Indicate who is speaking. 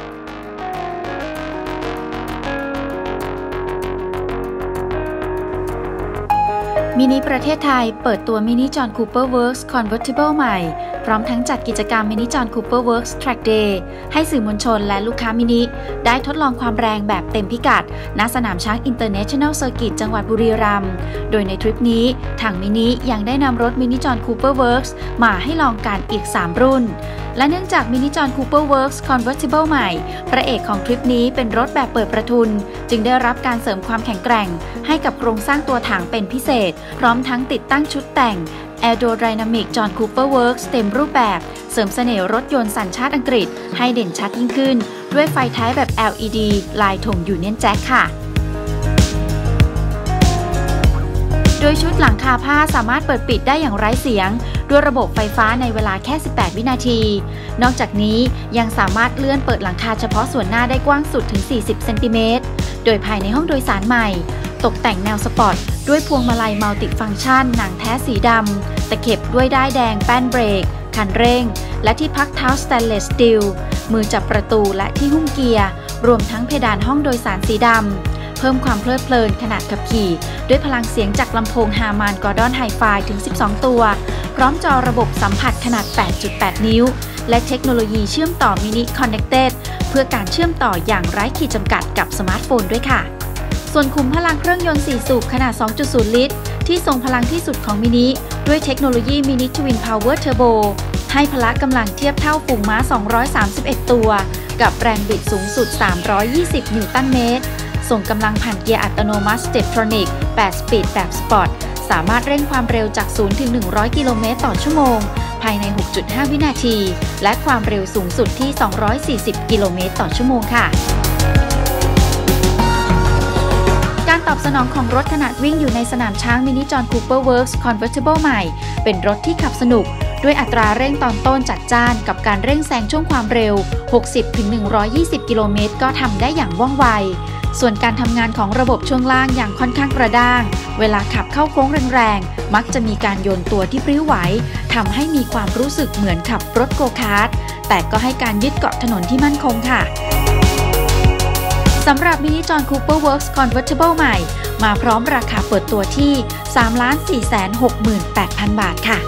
Speaker 1: thank you มินิประเทศไทยเปิดตัวมินิจอห์นคูเปอร์เวิร์กส์คอนเวอร์ติเบิลใหม่ พร้อมทั้งจัดกิจกรรมมินิจอห์นคูเปอร์เวิร์กส์ track day ให้สื่อมวลชนและลูกค้ามินิ ได้ทดลองความแรงแบบเต็มพิกัด ณสนามช้างอินเตอร์เนชั่นแนลเซอร์กิตจังหวัดบุรีรัมย์โดยในทริปนี้ ทางมินิยังได้นำรถมินิจอห์นคูเปอร์เวิร์กส์มาให้ลองกันอีก 3 รุ่น และเนื่องจากมินิจอห์นคูเปอร์เวิร์กส์คอนเวอร์ติเบิลใหม่ พระเอกของทริปนี้เป็นรถแบบเปิดประทุน จึงได้รับการเสริมความแข็งแกร่ง ให้กับโครงสร้างตัวถังเป็นพิเศษพร้อมทั้งติดตั้งชุดแต่ง Aerodynamic John Cooper Works เต็มรูปแบบ เสริมเสน่ห์รถยนต์สัญชาติอังกฤษ ให้เด่นชัดยิ่งขึ้น ด้วยไฟท้ายแบบ LED ลายธงยูเนียนแจ็คค่ะโดยชุดหลังคาผ้าสามารถเปิดปิดได้อย่างไร้เสียง ด้วยระบบไฟฟ้าในเวลาแค่ 18 วินาที นอกจากนี้ยังสามารถเลื่อนเปิดหลังคาเฉพาะส่วนหน้าได้กว้างสุดถึง 40 เซนติเมตร โดยภายในห้องโดยสารใหม่ ตกแต่งแนวสปอร์ต ด้วยพวงมาลัย multifunction หนังแท้สีดำตะเข็บด้วยด้ายแดงแป้นเบรก คันเร่ง และที่พักเท้า stainless steel มือจับประตูและที่หุ้มเกียร์ รวมทั้งเพดานห้องโดยสารสีดำ เพิ่มความเพลิดเพลินขณะขับขี่ ด้วยพลังเสียงจากลำโพง Harman Kardon hi-fi ถึง 12 ตัว พร้อมจอระบบสัมผัสขนาด 8.8 นิ้ว และเทคโนโลยีเชื่อมต่อมินิคอนเน c เต็ดเพื่อการเชื่อมต่ออย่างไร้ขีดจำกัดกับสมาร์ทโฟนด้วยค่ะ ส่วนขุมพลังเครื่องยนต์ 4 สูบขนาด 2.0 ลิตร ที่ทรงพลังที่สุดของมินิ ด้วยเทคโนโลยีมินิ TwinPower Turbo ให้พละกำลังเทียบเท่าฝูงม้า 231 ตัว กับแรงบิดสูงสุด 320 นิวตันเมตร ส่งกำลังผ่านเกียร์อัตโนมัติ Steptronic 8 speed แบบสปอร์ต สามารถเร่งความเร็วจาก 0 ถึง 100 กิโลเมตรต่อชั่วโมง ภายใน 6.5 วินาที และความเร็วสูงสุดที่ 240 กิโลเมตรต่อชั่วโมงค่ะ การตอบสนองของรถขณะวิ่งอยู่ในสนามช้างมินิจอห์นคูเปอร์เวิร์กส์คอนเวอร์ติเบิลใหม่ เป็นรถที่ขับสนุก ด้วยอัตราเร่งตอนต้นจัดจ้านกับการเร่งแซงช่วงความเร็ว 60-120 กิโลเมตรก็ทำได้อย่างว่องไว ส่วนการทำงานของระบบช่วงล่างอย่างค่อนข้างกระด้าง เวลาขับเข้าโค้งแรงๆ มักจะมีการโยนตัวที่พลิ้วไหวทำให้มีความรู้สึกเหมือนขับรถโกคาร์ทแต่ก็ให้การยึดเกาะถนนที่มั่นคงค่ะ สำหรับมินิจอห์นคูเปอร์เวิร์กส์คอนเวอร์ติเบิลใหม่ มาพร้อมราคาเปิดตัวที่ 3 4 6 8 0 0 0 บาทค่ะ